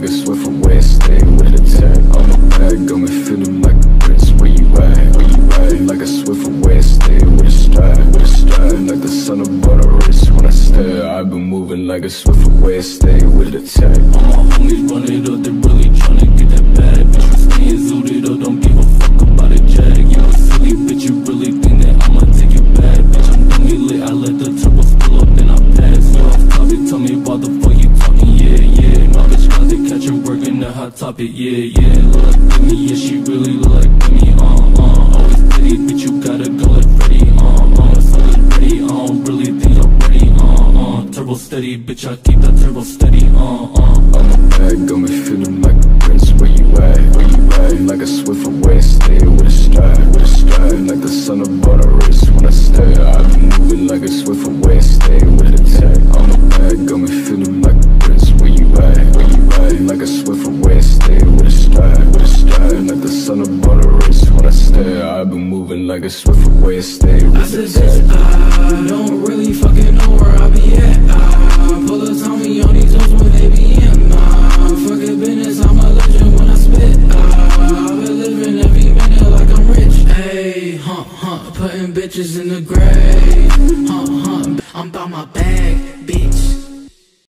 like a swift from West Staying with a tag on the back Got me feeling like a prince Where you at? Where you at? Like a swift from West Staying with a stride With a stride Like the sun above the wrist When I stare I've been moving like a swift from West Staying with a tag All my homies running hot topic, yeah, yeah. Look like Demi, yeah, she really look like Demi, uh, uh. Always pity, bitch, you gotta go like Freddy, uh, uh. So ready, I don't really think I'm ready, uh, uh. Turbo steady, bitch, I keep that turbo steady, uh, uh. On the bag, got me feeling like a prince. Where you at? Where you at? Like a swift away, stay with a stride, with a stride. Like the sun above the wrist when I stare. I be moving like a swift away, stay with a tech. On the bag, got me feeling like a prince. Where you at? Where you at? Like a swift away, stare. I be moving like a swift away, stay I said, bitch, I don't really fucking know where I be at. I pull a Tommy on these hoes when they be in. Uh, fuck business, I'm a legend when I spit. Uh, I've been living every minute like I'm rich. Hey, huh, huh, putting bitches in the grave.